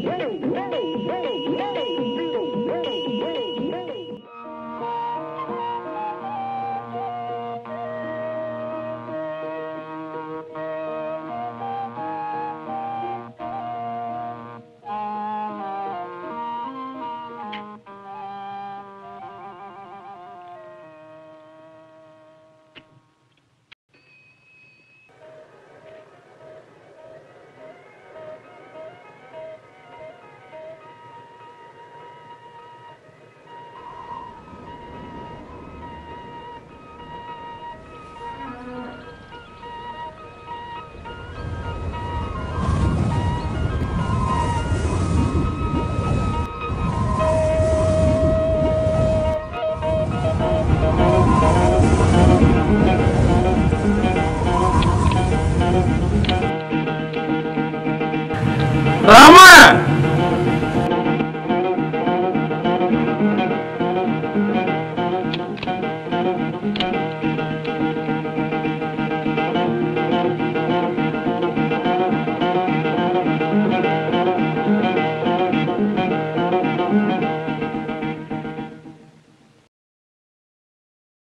Hey, hey. Vamos!